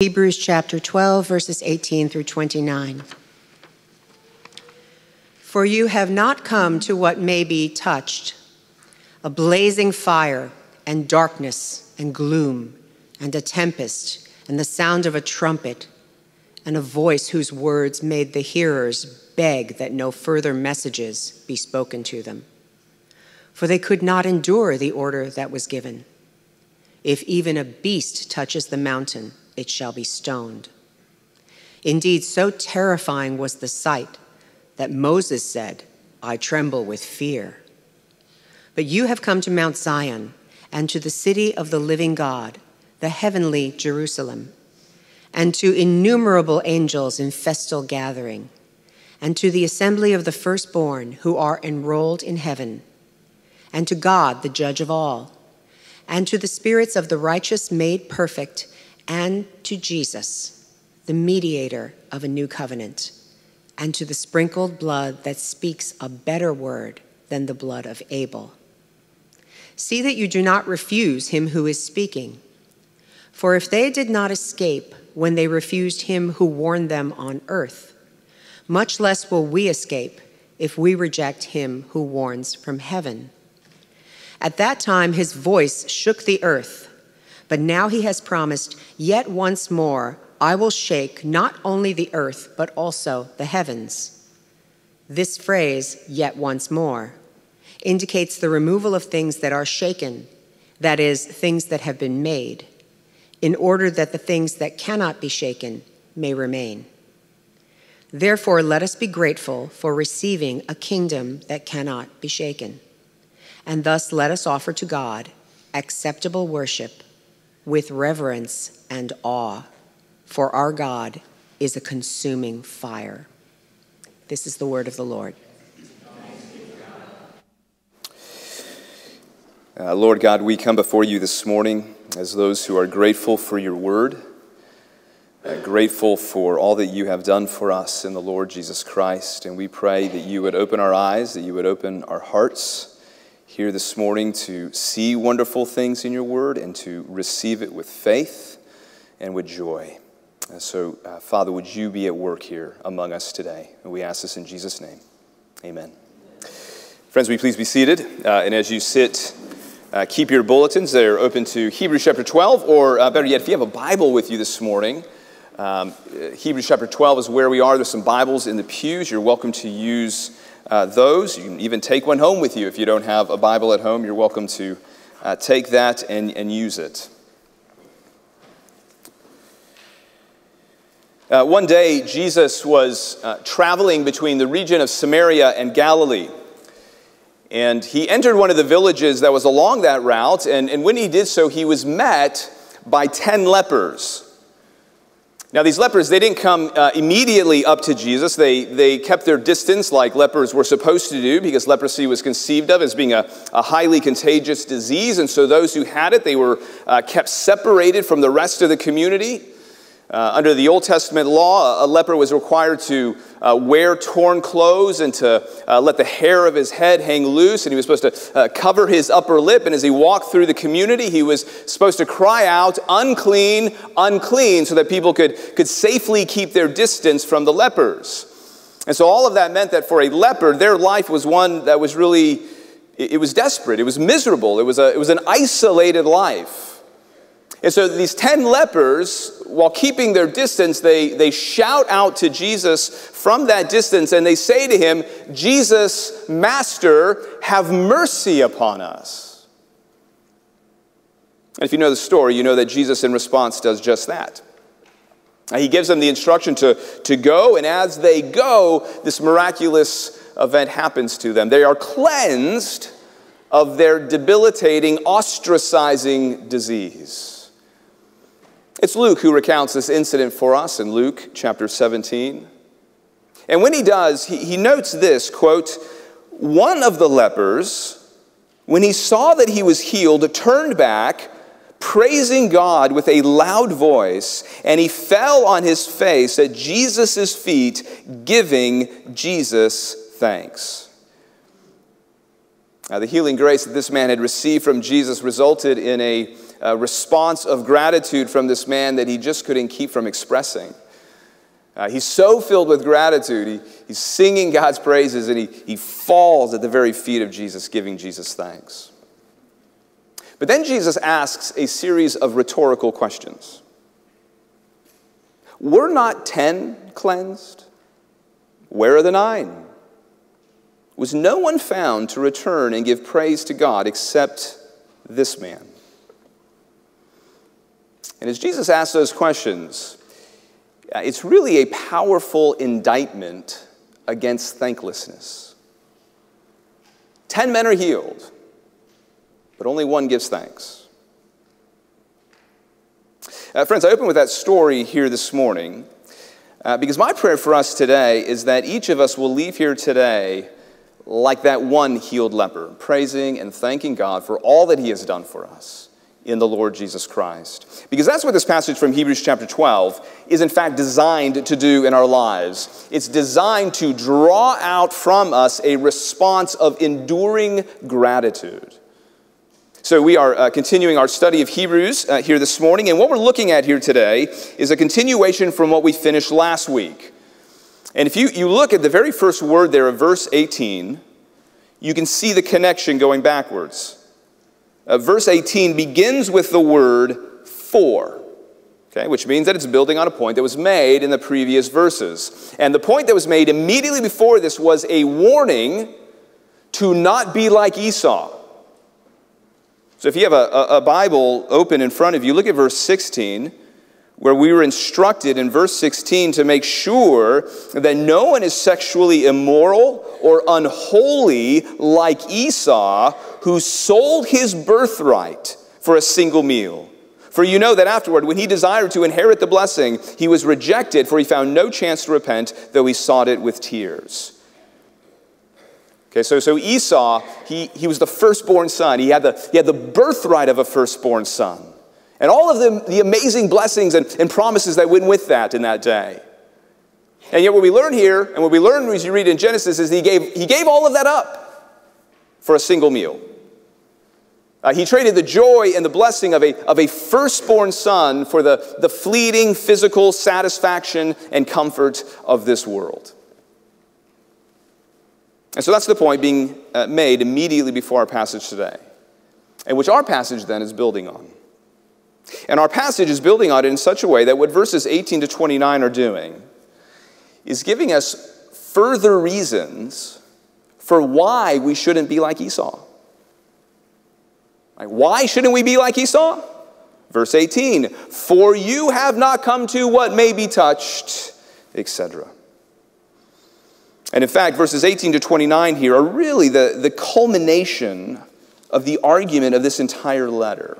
Hebrews chapter 12, verses 18 through 29. For you have not come to what may be touched a blazing fire, and darkness, and gloom, and a tempest, and the sound of a trumpet, and a voice whose words made the hearers beg that no further messages be spoken to them. For they could not endure the order that was given. If even a beast touches the mountain, it shall be stoned. Indeed, so terrifying was the sight that Moses said, I tremble with fear. But you have come to Mount Zion and to the city of the living God, the heavenly Jerusalem, and to innumerable angels in festal gathering, and to the assembly of the firstborn who are enrolled in heaven, and to God, the judge of all, and to the spirits of the righteous made perfect and to Jesus, the mediator of a new covenant, and to the sprinkled blood that speaks a better word than the blood of Abel. See that you do not refuse him who is speaking. For if they did not escape when they refused him who warned them on earth, much less will we escape if we reject him who warns from heaven. At that time, his voice shook the earth but now he has promised, Yet once more I will shake not only the earth, but also the heavens. This phrase, yet once more, indicates the removal of things that are shaken, that is, things that have been made, in order that the things that cannot be shaken may remain. Therefore, let us be grateful for receiving a kingdom that cannot be shaken. And thus, let us offer to God acceptable worship with reverence and awe, for our God is a consuming fire. This is the word of the Lord. Uh, Lord God, we come before you this morning as those who are grateful for your word, uh, grateful for all that you have done for us in the Lord Jesus Christ. And we pray that you would open our eyes, that you would open our hearts here this morning to see wonderful things in your word and to receive it with faith and with joy. And so, uh, Father, would you be at work here among us today? And we ask this in Jesus' name. Amen. Friends, you please be seated? Uh, and as you sit, uh, keep your bulletins. They're open to Hebrews chapter 12, or uh, better yet, if you have a Bible with you this morning, um, Hebrews chapter 12 is where we are. There's some Bibles in the pews. You're welcome to use uh, those. You can even take one home with you if you don't have a Bible at home. You're welcome to uh, take that and, and use it. Uh, one day, Jesus was uh, traveling between the region of Samaria and Galilee. And he entered one of the villages that was along that route. And, and when he did so, he was met by 10 lepers. Now, these lepers, they didn't come uh, immediately up to Jesus. They, they kept their distance like lepers were supposed to do because leprosy was conceived of as being a, a highly contagious disease. And so those who had it, they were uh, kept separated from the rest of the community. Uh, under the Old Testament law, a leper was required to uh, wear torn clothes and to uh, let the hair of his head hang loose, and he was supposed to uh, cover his upper lip. And as he walked through the community, he was supposed to cry out, unclean, unclean, so that people could, could safely keep their distance from the lepers. And so all of that meant that for a leper, their life was one that was really, it, it was desperate, it was miserable, it was, a, it was an isolated life. And so these 10 lepers, while keeping their distance, they, they shout out to Jesus from that distance and they say to him, Jesus, Master, have mercy upon us. And if you know the story, you know that Jesus, in response, does just that. He gives them the instruction to, to go, and as they go, this miraculous event happens to them. They are cleansed of their debilitating, ostracizing disease. It's Luke who recounts this incident for us in Luke chapter 17. And when he does, he, he notes this quote, one of the lepers, when he saw that he was healed, turned back, praising God with a loud voice, and he fell on his face at Jesus' feet, giving Jesus thanks. Now, the healing grace that this man had received from Jesus resulted in a a response of gratitude from this man that he just couldn't keep from expressing. Uh, he's so filled with gratitude, he, he's singing God's praises, and he, he falls at the very feet of Jesus, giving Jesus thanks. But then Jesus asks a series of rhetorical questions. Were not ten cleansed? Where are the nine? Was no one found to return and give praise to God except this man? And as Jesus asks those questions, uh, it's really a powerful indictment against thanklessness. Ten men are healed, but only one gives thanks. Uh, friends, I open with that story here this morning uh, because my prayer for us today is that each of us will leave here today like that one healed leper, praising and thanking God for all that he has done for us in the Lord Jesus Christ. Because that's what this passage from Hebrews chapter 12 is, in fact, designed to do in our lives. It's designed to draw out from us a response of enduring gratitude. So, we are uh, continuing our study of Hebrews uh, here this morning, and what we're looking at here today is a continuation from what we finished last week. And if you, you look at the very first word there of verse 18, you can see the connection going backwards. Uh, verse 18 begins with the word for, okay, which means that it's building on a point that was made in the previous verses. And the point that was made immediately before this was a warning to not be like Esau. So if you have a, a, Bible open in front of you, look at verse 16, where we were instructed in verse 16 to make sure that no one is sexually immoral or unholy like Esau, who sold his birthright for a single meal. For you know that afterward, when he desired to inherit the blessing, he was rejected, for he found no chance to repent, though he sought it with tears. Okay, so, so Esau, he, he was the firstborn son. He had, the, he had the birthright of a firstborn son. And all of the, the amazing blessings and, and promises that went with that in that day. And yet, what we learn here, and what we learn as you read in Genesis, is he gave, he gave all of that up for a single meal. Uh, he traded the joy and the blessing of a, of a firstborn son for the, the fleeting physical satisfaction and comfort of this world. And so that's the point being uh, made immediately before our passage today, and which our passage then is building on. And our passage is building on it in such a way that what verses 18 to 29 are doing is giving us further reasons for why we shouldn't be like Esau. Like, why shouldn't we be like Esau? Verse 18, for you have not come to what may be touched, etc. And in fact, verses 18 to 29 here are really the, the culmination of the argument of this entire letter.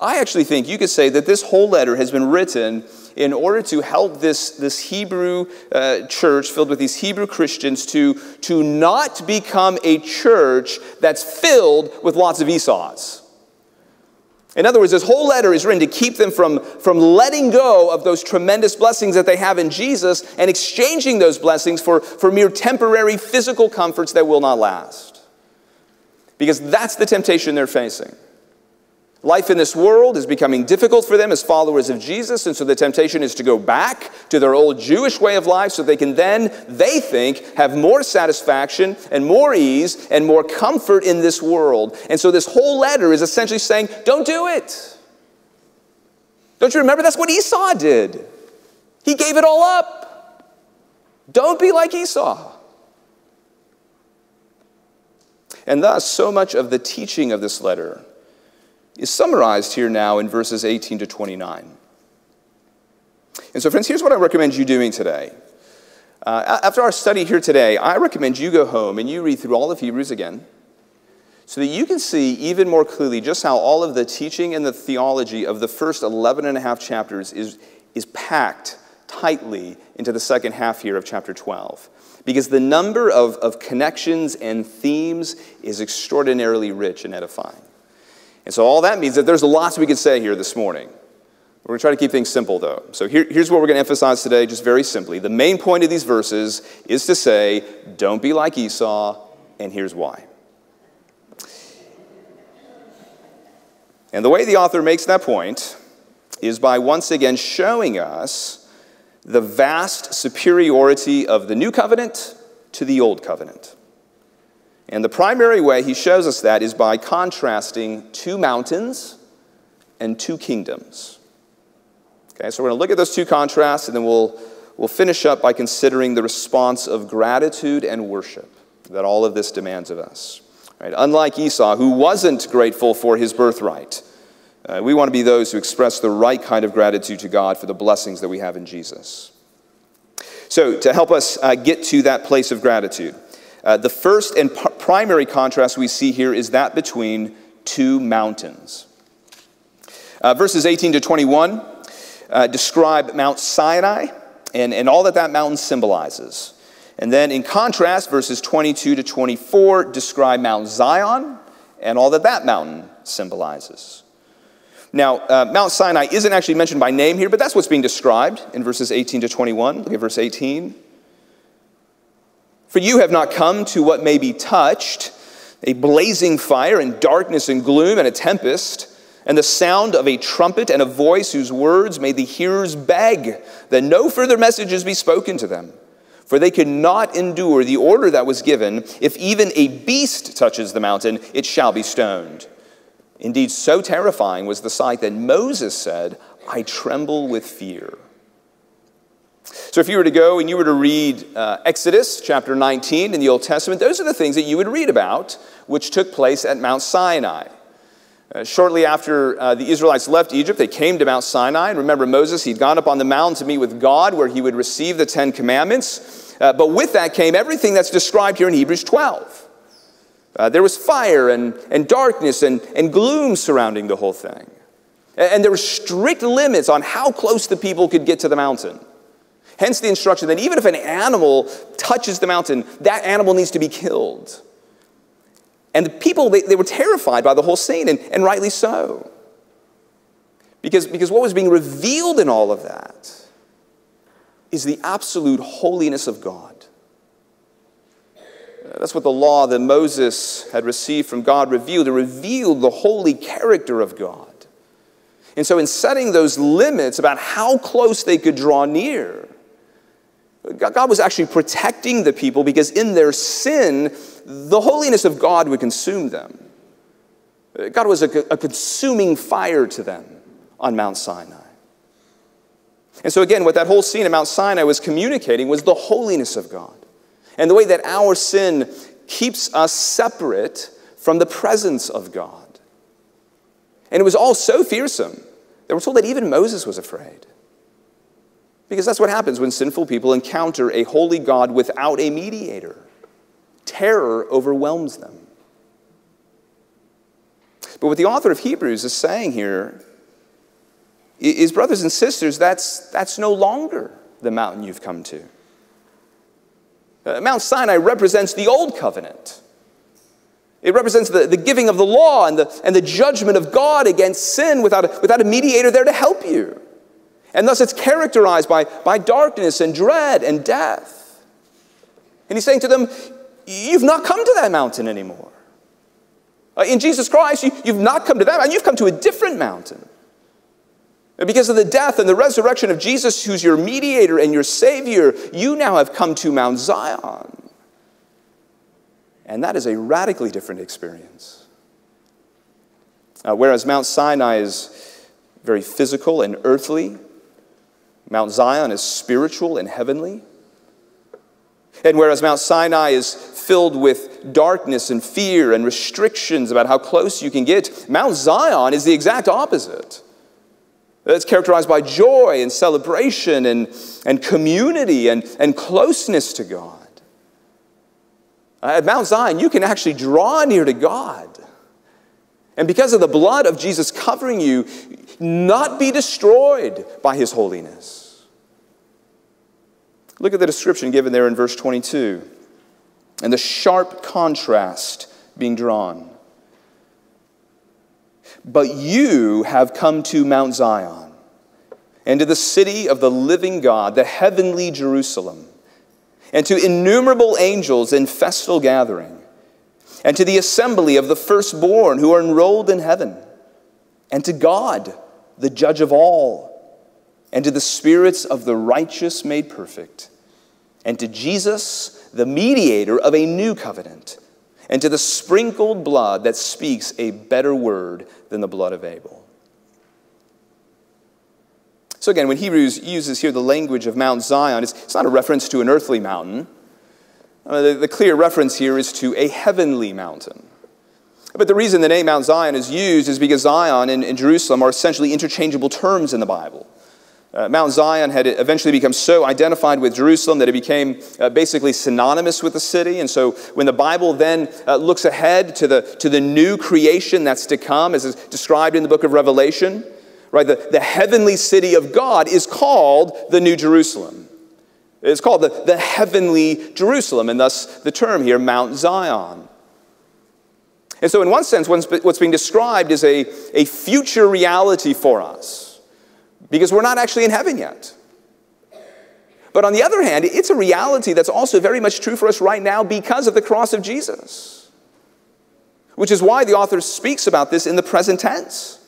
I actually think you could say that this whole letter has been written in order to help this, this Hebrew uh, church filled with these Hebrew Christians to, to not become a church that's filled with lots of Esau's. In other words, this whole letter is written to keep them from, from letting go of those tremendous blessings that they have in Jesus and exchanging those blessings for, for mere temporary physical comforts that will not last. Because that's the temptation they're facing. Life in this world is becoming difficult for them as followers of Jesus, and so the temptation is to go back to their old Jewish way of life so they can then, they think, have more satisfaction and more ease and more comfort in this world. And so this whole letter is essentially saying, don't do it. Don't you remember? That's what Esau did. He gave it all up. Don't be like Esau. And thus, so much of the teaching of this letter is summarized here now in verses 18 to 29. And so, friends, here's what I recommend you doing today. Uh, after our study here today, I recommend you go home and you read through all of Hebrews again so that you can see even more clearly just how all of the teaching and the theology of the first 11 and a half chapters is, is packed tightly into the second half here of chapter 12. Because the number of, of connections and themes is extraordinarily rich and edifying. And so all that means that there's lots we could say here this morning. We're going to try to keep things simple, though. So here, here's what we're going to emphasize today, just very simply. The main point of these verses is to say, don't be like Esau, and here's why. And the way the author makes that point is by once again showing us the vast superiority of the new covenant to the old covenant. And the primary way he shows us that is by contrasting two mountains and two kingdoms. Okay, so we're going to look at those two contrasts and then we'll, we'll finish up by considering the response of gratitude and worship that all of this demands of us. Right? Unlike Esau, who wasn't grateful for his birthright, uh, we want to be those who express the right kind of gratitude to God for the blessings that we have in Jesus. So, to help us uh, get to that place of gratitude, uh, the first and primary contrast we see here is that between two mountains. Uh, verses 18 to 21 uh, describe Mount Sinai and, and all that that mountain symbolizes. And then, in contrast, verses 22 to 24 describe Mount Zion and all that that mountain symbolizes. Now, uh, Mount Sinai isn't actually mentioned by name here, but that's what's being described in verses 18 to 21. Look at verse 18. For you have not come to what may be touched, a blazing fire and darkness and gloom and a tempest, and the sound of a trumpet and a voice whose words made the hearers beg that no further messages be spoken to them. For they could not endure the order that was given if even a beast touches the mountain, it shall be stoned. Indeed, so terrifying was the sight that Moses said, I tremble with fear. So, if you were to go and you were to read uh, Exodus chapter 19 in the Old Testament, those are the things that you would read about, which took place at Mount Sinai. Uh, shortly after uh, the Israelites left Egypt, they came to Mount Sinai. And remember, Moses, he'd gone up on the mountain to meet with God, where he would receive the Ten Commandments. Uh, but with that came everything that's described here in Hebrews 12. Uh, there was fire and, and darkness and, and gloom surrounding the whole thing. And, and there were strict limits on how close the people could get to the mountain. Hence the instruction that even if an animal touches the mountain, that animal needs to be killed. And the people, they, they were terrified by the whole scene, and, and rightly so. Because, because what was being revealed in all of that is the absolute holiness of God. Uh, that's what the law that Moses had received from God revealed. It revealed the holy character of God. And so, in setting those limits about how close they could draw near, God was actually protecting the people because in their sin, the holiness of God would consume them. Uh, God was a, a consuming fire to them on Mount Sinai. And so, again, what that whole scene at Mount Sinai was communicating was the holiness of God and the way that our sin keeps us separate from the presence of God. And it was all so fearsome that we're told that even Moses was afraid. Because that's what happens when sinful people encounter a holy God without a mediator. Terror overwhelms them. But what the author of Hebrews is saying here is, brothers and sisters, that's, that's no longer the mountain you've come to. Uh, Mount Sinai represents the old covenant. It represents the, the giving of the law and the, and the judgment of God against sin without a, without a mediator there to help you. And thus it's characterized by, by darkness and dread and death. And he's saying to them, You've not come to that mountain anymore. Uh, in Jesus Christ, you, you've not come to that, and you've come to a different mountain. Because of the death and the resurrection of Jesus, who's your mediator and your Savior, you now have come to Mount Zion. And that is a radically different experience. Uh, whereas Mount Sinai is very physical and earthly, Mount Zion is spiritual and heavenly. And whereas Mount Sinai is filled with darkness and fear and restrictions about how close you can get, Mount Zion is the exact opposite. It's characterized by joy and celebration and, and community and, and closeness to God. At Mount Zion, you can actually draw near to God. And because of the blood of Jesus covering you, not be destroyed by his holiness. Look at the description given there in verse 22 and the sharp contrast being drawn. But you have come to Mount Zion and to the city of the living God, the heavenly Jerusalem, and to innumerable angels in festal gathering, and to the assembly of the firstborn who are enrolled in heaven, and to God, the judge of all, and to the spirits of the righteous made perfect, and to Jesus, the mediator of a new covenant, and to the sprinkled blood that speaks a better word than the blood of Abel. So, again, when Hebrews uses here the language of Mount Zion, it's, it's not a reference to an earthly mountain. Uh, the, the clear reference here is to a heavenly mountain. But the reason the name Mount Zion is used is because Zion and, and Jerusalem are essentially interchangeable terms in the Bible. Uh, Mount Zion had eventually become so identified with Jerusalem that it became uh, basically synonymous with the city. And so when the Bible then uh, looks ahead to the, to the new creation that's to come, as is described in the book of Revelation, right, the, the heavenly city of God is called the New Jerusalem. It's called the, the heavenly Jerusalem, and thus the term here, Mount Zion. And so, in one sense, what's being described is a, a future reality for us because we're not actually in heaven yet. But on the other hand, it's a reality that's also very much true for us right now because of the cross of Jesus, which is why the author speaks about this in the present tense.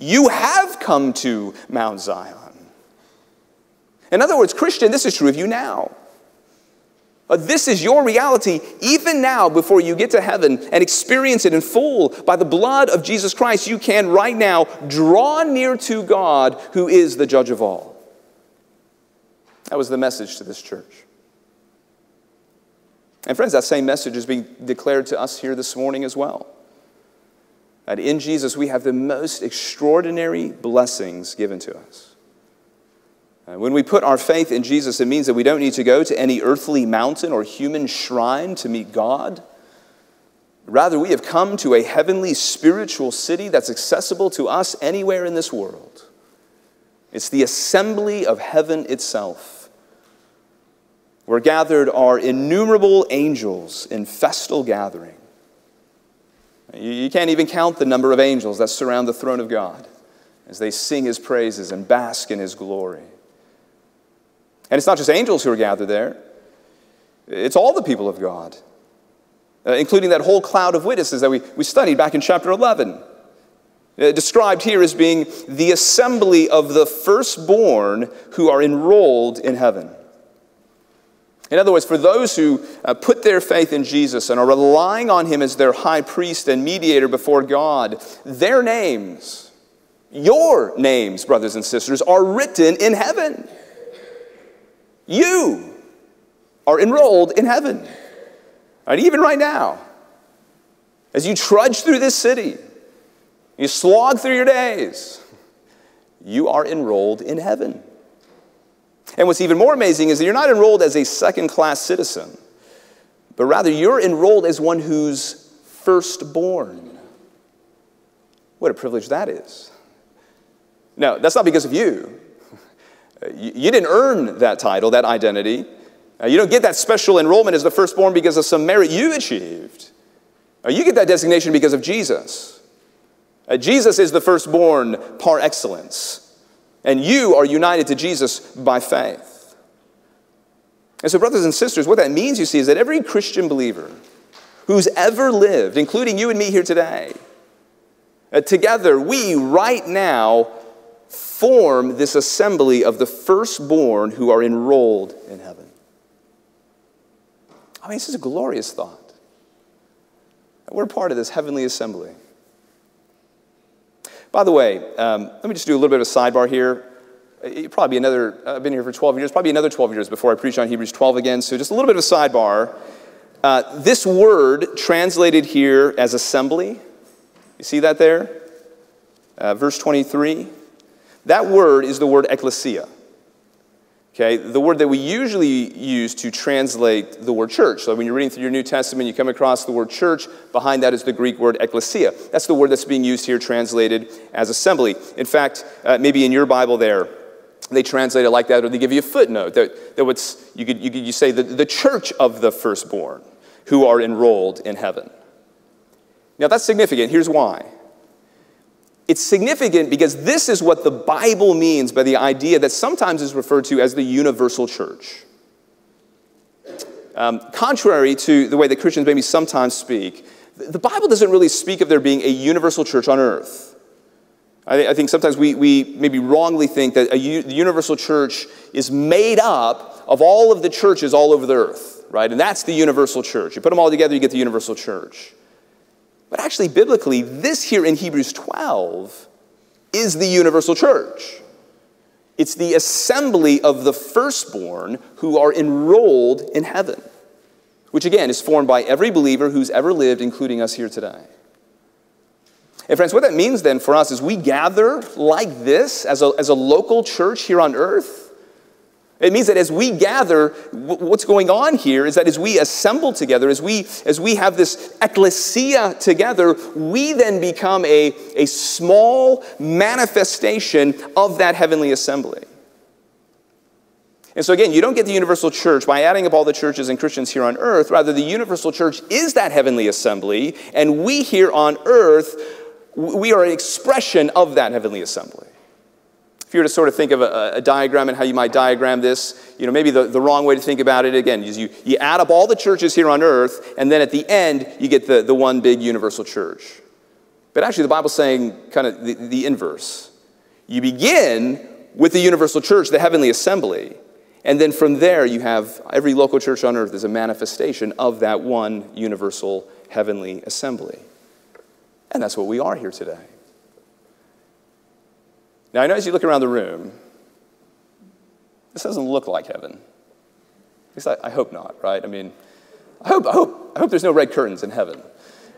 You have come to Mount Zion. In other words, Christian, this is true of you now. But this is your reality even now before you get to heaven and experience it in full by the blood of Jesus Christ. You can right now draw near to God who is the judge of all. That was the message to this church. And friends, that same message is being declared to us here this morning as well. That in Jesus we have the most extraordinary blessings given to us. Uh, when we put our faith in Jesus, it means that we don't need to go to any earthly mountain or human shrine to meet God. Rather, we have come to a heavenly spiritual city that's accessible to us anywhere in this world. It's the assembly of heaven itself, where gathered are innumerable angels in festal gathering. You can't even count the number of angels that surround the throne of God as they sing his praises and bask in his glory. And it's not just angels who are gathered there, it's all the people of God, uh, including that whole cloud of witnesses that we, we studied back in chapter 11. Uh, described here as being the assembly of the firstborn who are enrolled in heaven. In other words, for those who uh, put their faith in Jesus and are relying on him as their high priest and mediator before God, their names, your names, brothers and sisters, are written in heaven. You are enrolled in heaven. Right, even right now, as you trudge through this city, you slog through your days, you are enrolled in heaven. And what's even more amazing is that you're not enrolled as a second class citizen, but rather you're enrolled as one who's firstborn. What a privilege that is. Now, that's not because of you. You didn't earn that title, that identity. Uh, you don't get that special enrollment as the firstborn because of some merit you achieved. Uh, you get that designation because of Jesus. Uh, Jesus is the firstborn par excellence, and you are united to Jesus by faith. And so, brothers and sisters, what that means, you see, is that every Christian believer who's ever lived, including you and me here today, together, we right now form this assembly of the firstborn who are enrolled in heaven. I mean, this is a glorious thought. We're part of this heavenly assembly. By the way, um, let me just do a little bit of a sidebar here. It probably another, I've been here for 12 years, probably another 12 years before I preach on Hebrews 12 again. So just a little bit of a sidebar. Uh, this word translated here as assembly, you see that there? Uh, verse 23. That word is the word ecclesia. Okay, the word that we usually use to translate the word church. So when you're reading through your New Testament, you come across the word church. Behind that is the Greek word ecclesia. That's the word that's being used here, translated as assembly. In fact, uh, maybe in your Bible there, they translate it like that, or they give you a footnote that, that what's, you could, you could you say the, the church of the firstborn who are enrolled in heaven. Now that's significant. Here's why. It's significant because this is what the Bible means by the idea that sometimes is referred to as the universal church. Um, contrary to the way that Christians maybe sometimes speak, the Bible doesn't really speak of there being a universal church on earth. I, I think sometimes we, we maybe wrongly think that a, the universal church is made up of all of the churches all over the earth, right? And that's the universal church. You put them all together, you get the universal church. But actually, biblically, this here in Hebrews 12 is the universal church. It's the assembly of the firstborn who are enrolled in heaven, which again is formed by every believer who's ever lived, including us here today. And, friends, what that means then for us is we gather like this as a, as a local church here on earth it means that as we gather, what's going on here is that as we assemble together, as we, as we have this ecclesia together, we then become a, a small manifestation of that heavenly assembly. And so, again, you don't get the universal church by adding up all the churches and Christians here on earth. Rather, the universal church is that heavenly assembly, and we here on earth, we are an expression of that heavenly assembly. If you were to sort of think of a, a, diagram and how you might diagram this, you know, maybe the, the wrong way to think about it again is you, you add up all the churches here on earth, and then at the end, you get the, the one big universal church. But actually, the Bible's saying kind of the, the inverse. You begin with the universal church, the heavenly assembly, and then from there, you have every local church on earth is a manifestation of that one universal heavenly assembly. And that's what we are here today. Now, I know as you look around the room, this doesn't look like heaven. At least I, I hope not, right? I mean, I hope, I hope, I hope there's no red curtains in heaven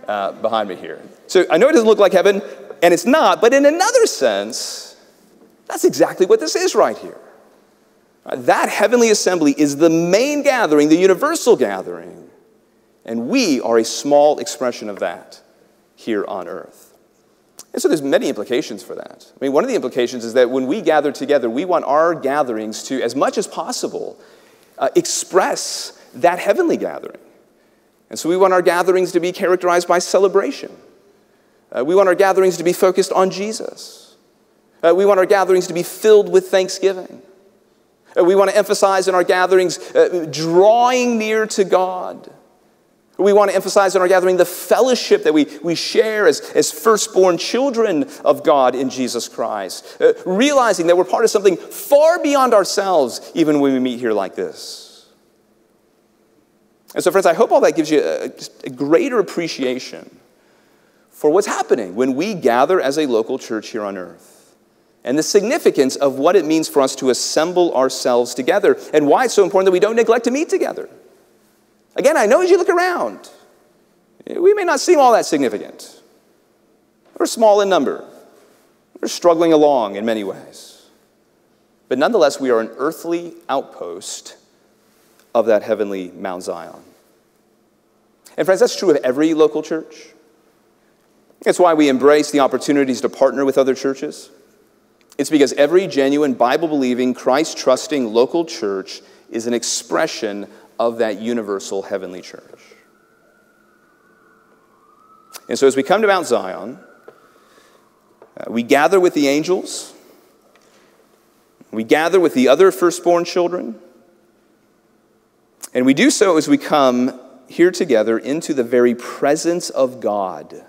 uh, behind me here. So I know it doesn't look like heaven, and it's not, but in another sense, that's exactly what this is right here. Uh, that heavenly assembly is the main gathering, the universal gathering, and we are a small expression of that here on earth. And so there's many implications for that. I mean, one of the implications is that when we gather together, we want our gatherings to, as much as possible, uh, express that heavenly gathering. And so we want our gatherings to be characterized by celebration. Uh, we want our gatherings to be focused on Jesus. Uh, we want our gatherings to be filled with thanksgiving. Uh, we want to emphasize in our gatherings uh, drawing near to God. We want to emphasize in our gathering the fellowship that we, we share as, as firstborn children of God in Jesus Christ, uh, realizing that we're part of something far beyond ourselves, even when we meet here like this. And so, friends, I hope all that gives you a, a greater appreciation for what's happening when we gather as a local church here on earth and the significance of what it means for us to assemble ourselves together and why it's so important that we don't neglect to meet together. Again, I know as you look around, we may not seem all that significant. We're small in number. We're struggling along in many ways. But nonetheless, we are an earthly outpost of that heavenly Mount Zion. And, friends, that's true of every local church. That's why we embrace the opportunities to partner with other churches. It's because every genuine Bible believing, Christ trusting local church is an expression of that universal heavenly church. And so, as we come to Mount Zion, uh, we gather with the angels, we gather with the other firstborn children, and we do so as we come here together into the very presence of God,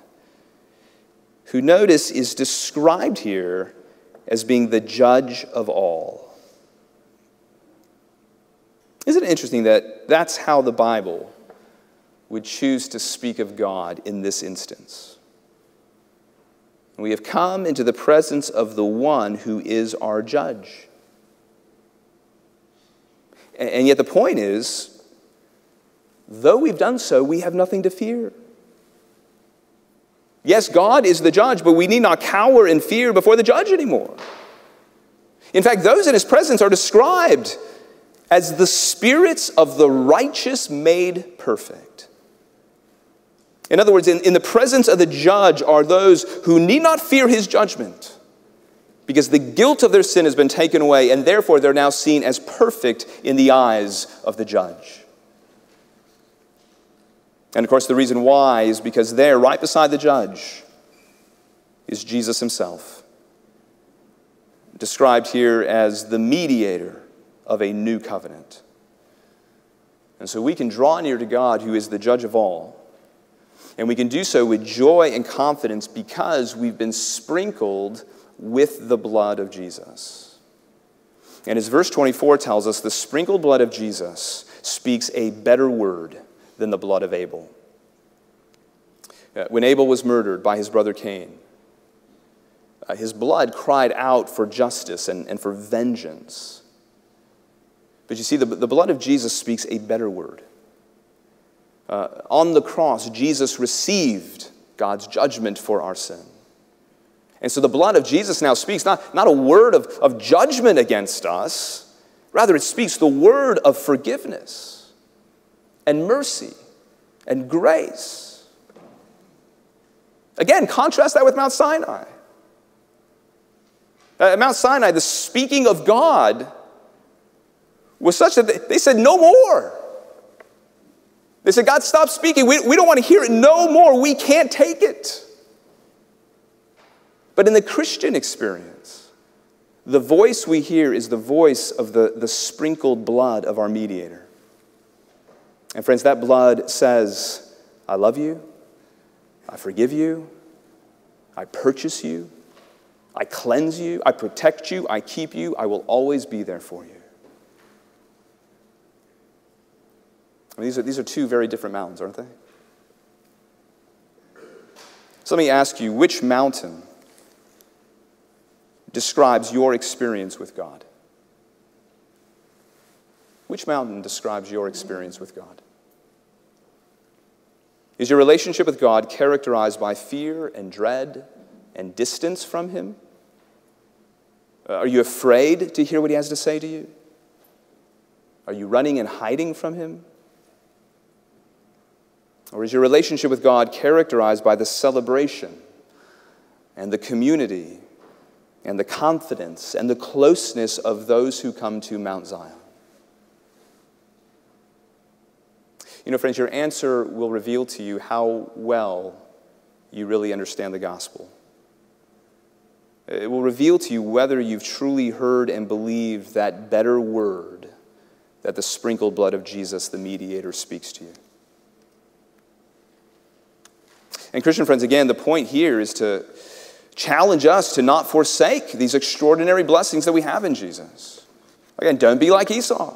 who, notice, is described here as being the judge of all. Isn't it interesting that that's how the Bible would choose to speak of God in this instance? We have come into the presence of the one who is our judge. And yet, the point is, though we've done so, we have nothing to fear. Yes, God is the judge, but we need not cower in fear before the judge anymore. In fact, those in his presence are described as the spirits of the righteous made perfect. In other words, in, in the presence of the judge are those who need not fear his judgment because the guilt of their sin has been taken away, and therefore they're now seen as perfect in the eyes of the judge. And of course, the reason why is because there, right beside the judge, is Jesus himself, described here as the mediator of a new covenant. And so we can draw near to God, who is the judge of all. And we can do so with joy and confidence because we've been sprinkled with the blood of Jesus. And as verse 24 tells us, the sprinkled blood of Jesus speaks a better word than the blood of Abel. Uh, when Abel was murdered by his brother Cain, uh, his blood cried out for justice and, and for vengeance. But you see, the, the blood of Jesus speaks a better word. Uh, on the cross, Jesus received God's judgment for our sin. And so the blood of Jesus now speaks not, not a word of, of judgment against us, rather, it speaks the word of forgiveness and mercy and grace. Again, contrast that with Mount Sinai. At Mount Sinai, the speaking of God was such that they, said, No more. They said, God, stop speaking. We, we don't want to hear it no more. We can't take it. But in the Christian experience, the voice we hear is the voice of the, the sprinkled blood of our mediator. And friends, that blood says, I love you, I forgive you, I purchase you, I cleanse you, I protect you, I keep you, I will always be there for you. I mean, these, are, these are two very different mountains, aren't they? So let me ask you which mountain describes your experience with God? Which mountain describes your experience with God? Is your relationship with God characterized by fear and dread and distance from Him? Uh, are you afraid to hear what He has to say to you? Are you running and hiding from Him? Or is your relationship with God characterized by the celebration and the community and the confidence and the closeness of those who come to Mount Zion? You know, friends, your answer will reveal to you how well you really understand the gospel. It will reveal to you whether you've truly heard and believed that better word that the sprinkled blood of Jesus, the mediator, speaks to you. And, Christian friends, again, the point here is to challenge us to not forsake these extraordinary blessings that we have in Jesus. Again, don't be like Esau.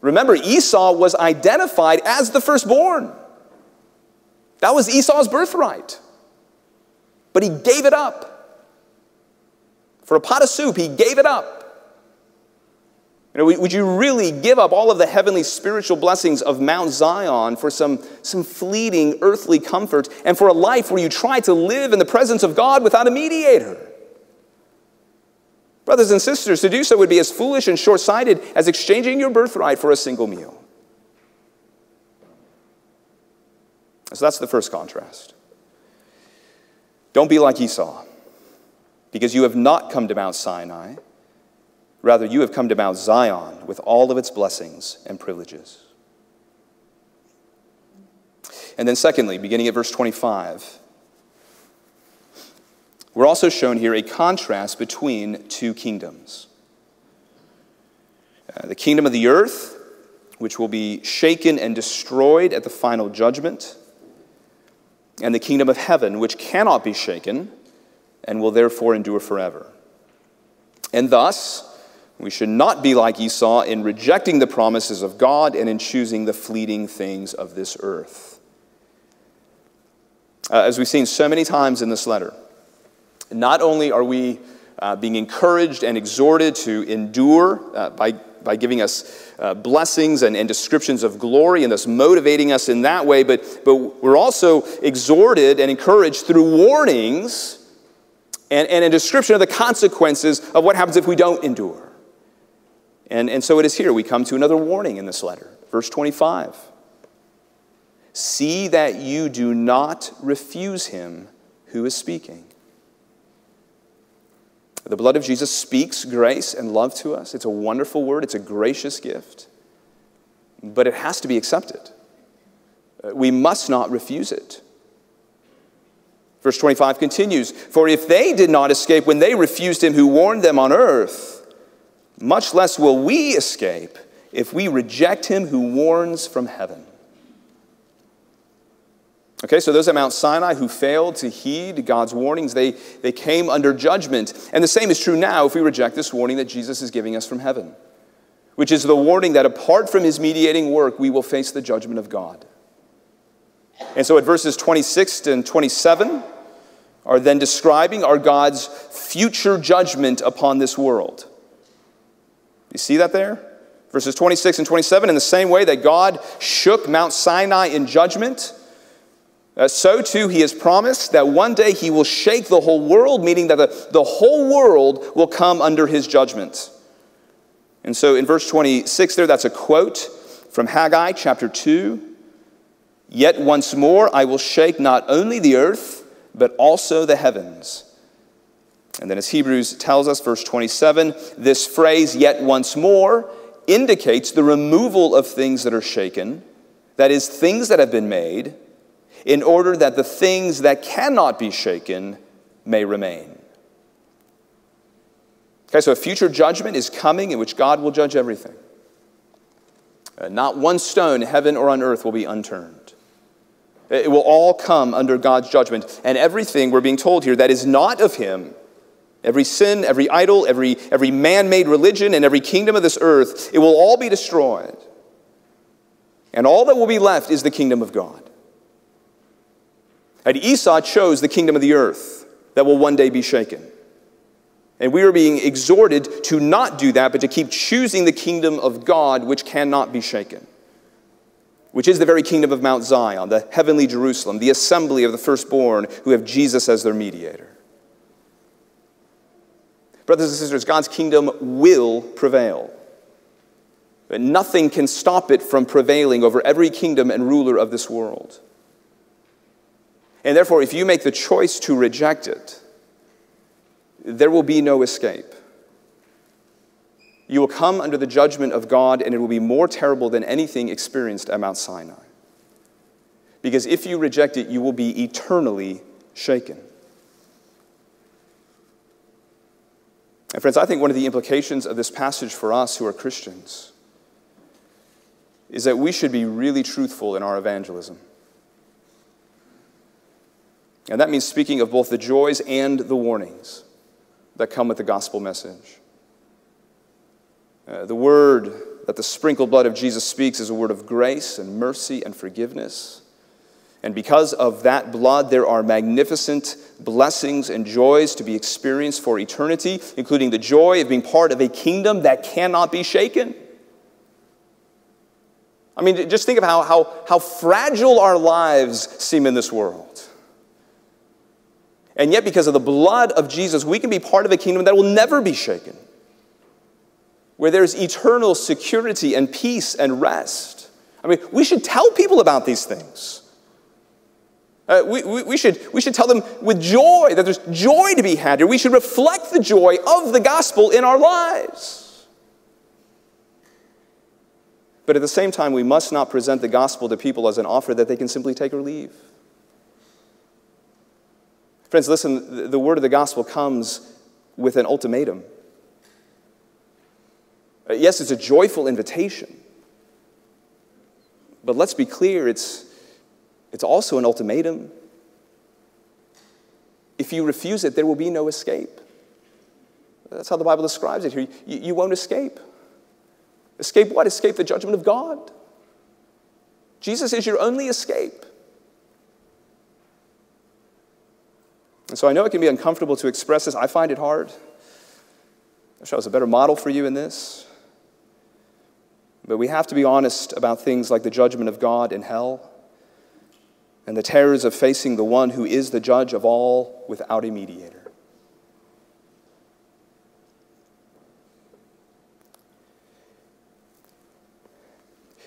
Remember, Esau was identified as the firstborn. That was Esau's birthright. But he gave it up. For a pot of soup, he gave it up. You know, would you really give up all of the heavenly spiritual blessings of Mount Zion for some, some fleeting earthly comfort and for a life where you try to live in the presence of God without a mediator? Brothers and sisters, to do so would be as foolish and short sighted as exchanging your birthright for a single meal. So that's the first contrast. Don't be like Esau, because you have not come to Mount Sinai Rather, you have come to Mount Zion with all of its blessings and privileges. And then, secondly, beginning at verse 25, we're also shown here a contrast between two kingdoms uh, the kingdom of the earth, which will be shaken and destroyed at the final judgment, and the kingdom of heaven, which cannot be shaken and will therefore endure forever. And thus, we should not be like Esau in rejecting the promises of God and in choosing the fleeting things of this earth. Uh, as we've seen so many times in this letter, not only are we uh, being encouraged and exhorted to endure uh, by, by giving us uh, blessings and, and descriptions of glory and thus motivating us in that way, but, but we're also exhorted and encouraged through warnings and, and a description of the consequences of what happens if we don't endure. And, and so it is here. We come to another warning in this letter. Verse 25 See that you do not refuse him who is speaking. The blood of Jesus speaks grace and love to us. It's a wonderful word, it's a gracious gift, but it has to be accepted. Uh, we must not refuse it. Verse 25 continues For if they did not escape when they refused him who warned them on earth, much less will we escape if we reject him who warns from heaven. Okay, so those at Mount Sinai who failed to heed God's warnings, they, they came under judgment. And the same is true now if we reject this warning that Jesus is giving us from heaven, which is the warning that apart from his mediating work, we will face the judgment of God. And so at verses 26 and 27 are then describing our God's future judgment upon this world. You see that there? Verses 26 and 27, in the same way that God shook Mount Sinai in judgment, uh, so too he has promised that one day he will shake the whole world, meaning that the, the whole world will come under his judgment. And so in verse 26 there, that's a quote from Haggai chapter 2. Yet once more I will shake not only the earth, but also the heavens. And then, as Hebrews tells us, verse 27, this phrase, yet once more, indicates the removal of things that are shaken, that is, things that have been made, in order that the things that cannot be shaken may remain. Okay, so a future judgment is coming in which God will judge everything. Uh, not one stone, heaven or on earth, will be unturned. It will all come under God's judgment. And everything we're being told here that is not of Him Every sin, every idol, every, every man made religion, and every kingdom of this earth, it will all be destroyed. And all that will be left is the kingdom of God. And Esau chose the kingdom of the earth that will one day be shaken. And we are being exhorted to not do that, but to keep choosing the kingdom of God, which cannot be shaken, which is the very kingdom of Mount Zion, the heavenly Jerusalem, the assembly of the firstborn who have Jesus as their mediator. Brothers and sisters, God's kingdom will prevail. But nothing can stop it from prevailing over every kingdom and ruler of this world. And therefore, if you make the choice to reject it, there will be no escape. You will come under the judgment of God, and it will be more terrible than anything experienced at Mount Sinai. Because if you reject it, you will be eternally shaken. And, friends, I think one of the implications of this passage for us who are Christians is that we should be really truthful in our evangelism. And that means speaking of both the joys and the warnings that come with the gospel message. Uh, the word that the sprinkled blood of Jesus speaks is a word of grace and mercy and forgiveness. And because of that blood, there are magnificent blessings and joys to be experienced for eternity, including the joy of being part of a kingdom that cannot be shaken. I mean, just think of how, how, how fragile our lives seem in this world. And yet, because of the blood of Jesus, we can be part of a kingdom that will never be shaken, where there's eternal security and peace and rest. I mean, we should tell people about these things. Uh, we, we, we, should, we should tell them with joy that there's joy to be had here. We should reflect the joy of the gospel in our lives. But at the same time, we must not present the gospel to people as an offer that they can simply take or leave. Friends, listen, the word of the gospel comes with an ultimatum. Uh, yes, it's a joyful invitation. But let's be clear, it's it's also an ultimatum. If you refuse it, there will be no escape. That's how the Bible describes it here. You, you won't escape. Escape what? Escape the judgment of God. Jesus is your only escape. And so I know it can be uncomfortable to express this. I find it hard. I wish I was a better model for you in this. But we have to be honest about things like the judgment of God in hell and the terrors of facing the one who is the judge of all without a mediator.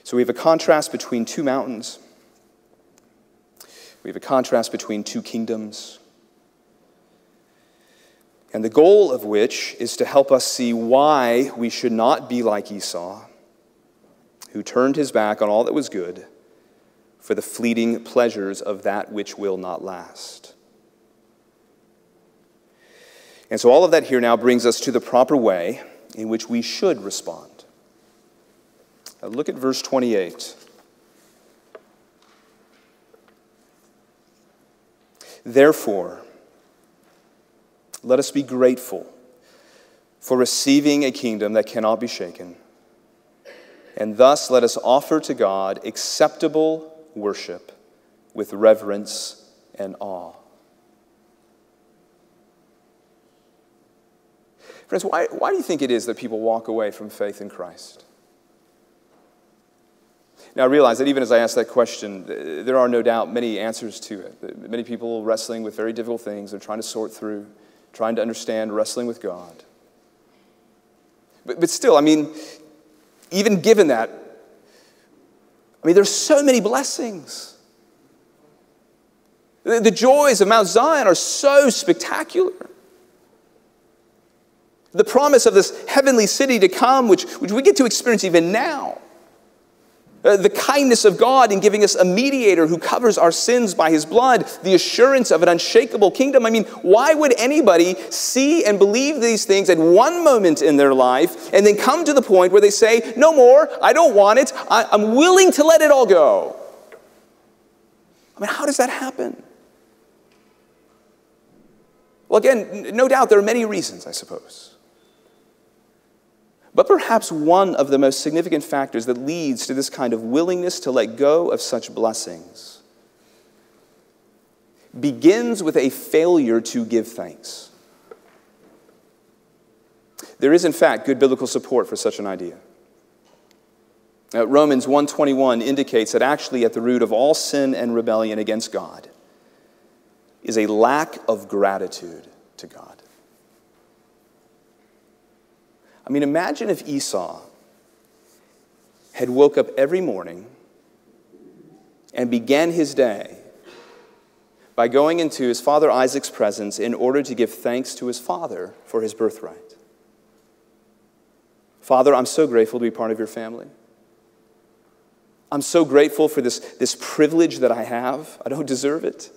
So we have a contrast between two mountains. We have a contrast between two kingdoms. And the goal of which is to help us see why we should not be like Esau, who turned his back on all that was good for the fleeting pleasures of that which will not last. And so, all of that here now brings us to the proper way in which we should respond. Now look at verse 28. Therefore, let us be grateful for receiving a kingdom that cannot be shaken. And thus let us offer to God acceptable worship with reverence and awe. Friends, why, why do you think it is that people walk away from faith in Christ? Now, I realize that even as I ask that question, there are no doubt many answers to it. Many people wrestling with very difficult things, they're trying to sort through, trying to understand, wrestling with God. But, but still, I mean, even given that, I mean, there's so many blessings. The, joys of Mount Zion are so spectacular. The promise of this heavenly city to come, which, which we get to experience even now. Uh, the kindness of God in giving us a mediator who covers our sins by his blood, the assurance of an unshakable kingdom. I mean, why would anybody see and believe these things at one moment in their life and then come to the point where they say, No more, I don't want it, I, I'm willing to let it all go? I mean, how does that happen? Well, again, no doubt there are many reasons, I suppose. But perhaps one of the most significant factors that leads to this kind of willingness to let go of such blessings begins with a failure to give thanks. There is in fact good biblical support for such an idea. Uh, Romans 1:21 indicates that actually at the root of all sin and rebellion against God is a lack of gratitude to God. I mean, imagine if Esau had woke up every morning and began his day by going into his father Isaac's presence in order to give thanks to his father for his birthright. Father, I'm so grateful to be part of your family. I'm so grateful for this, this privilege that I have. I don't deserve it.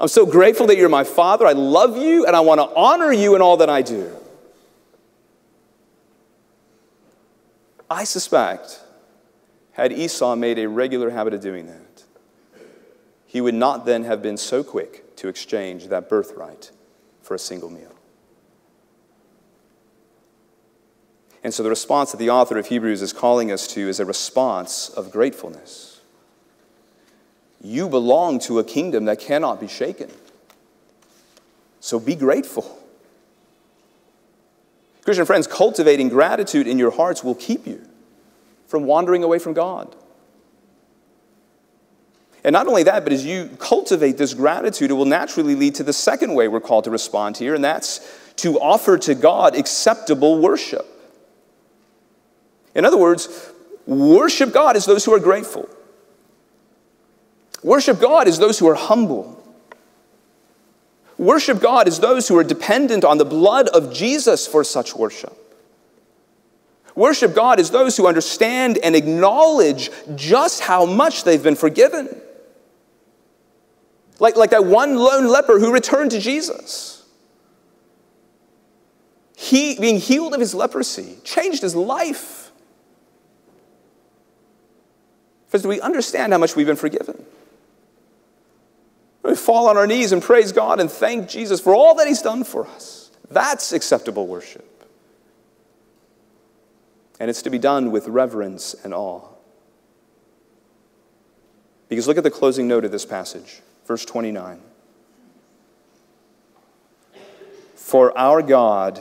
I'm so grateful that you're my father. I love you and I want to honor you in all that I do. I suspect, had Esau made a regular habit of doing that, he would not then have been so quick to exchange that birthright for a single meal. And so the response that the author of Hebrews is calling us to is a response of gratefulness. You belong to a kingdom that cannot be shaken. So be grateful. Christian friends, cultivating gratitude in your hearts will keep you from wandering away from God. And not only that, but as you cultivate this gratitude, it will naturally lead to the second way we're called to respond here, and that's to offer to God acceptable worship. In other words, worship God as those who are grateful. Worship God as those who are humble. Worship God as those who are dependent on the blood of Jesus for such worship. Worship God as those who understand and acknowledge just how much they've been forgiven. Like, like that one lone leper who returned to Jesus. He, being healed of his leprosy, changed his life. Because we understand how much we've been forgiven. We fall on our knees and praise God and thank Jesus for all that He's done for us. That's acceptable worship. And it's to be done with reverence and awe. Because look at the closing note of this passage, verse 29. For our God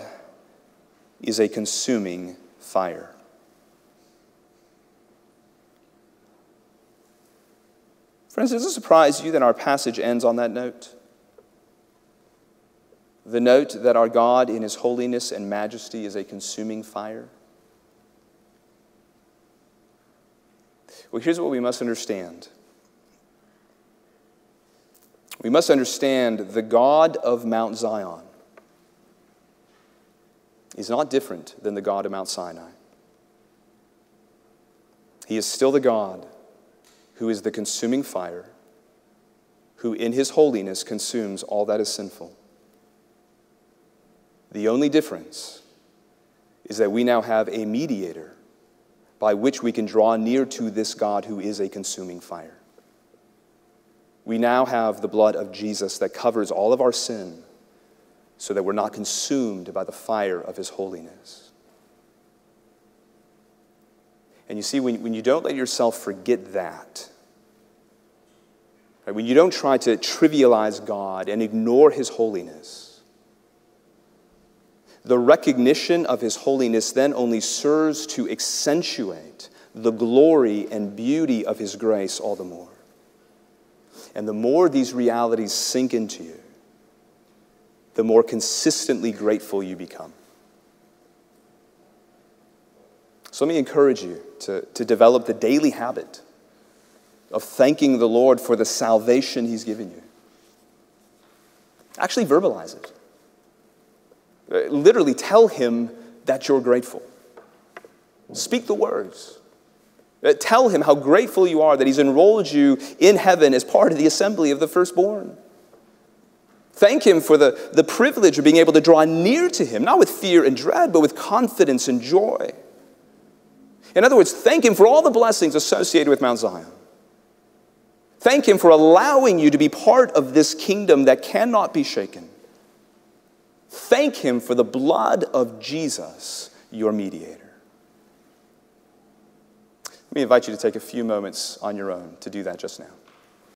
is a consuming fire. Friends, does it surprise you that our passage ends on that note? The note that our God, in his holiness and majesty, is a consuming fire? Well, here's what we must understand. We must understand the God of Mount Zion is not different than the God of Mount Sinai. He is still the God who is the consuming fire, who in his holiness consumes all that is sinful. The only difference is that we now have a mediator by which we can draw near to this God who is a consuming fire. we now have the blood of Jesus that covers all of our sin so that we're not consumed by the fire of his holiness. And you see, when, when you don't let yourself forget that, right, when you don't try to trivialize God and ignore his holiness, the recognition of his holiness then only serves to accentuate the glory and beauty of his grace all the more. And the more these realities sink into you, the more consistently grateful you become. So let me encourage you to, to develop the daily habit of thanking the Lord for the salvation He's given you. Actually, verbalize it. Uh, literally, tell Him that you're grateful. Speak the words. Uh, tell Him how grateful you are that He's enrolled you in heaven as part of the assembly of the firstborn. Thank Him for the, the privilege of being able to draw near to Him, not with fear and dread, but with confidence and joy. In other words, thank Him for all the blessings associated with Mount Zion. Thank Him for allowing you to be part of this kingdom that cannot be shaken. Thank Him for the blood of Jesus, your mediator. Let me invite you to take a few moments on your own to do that just now.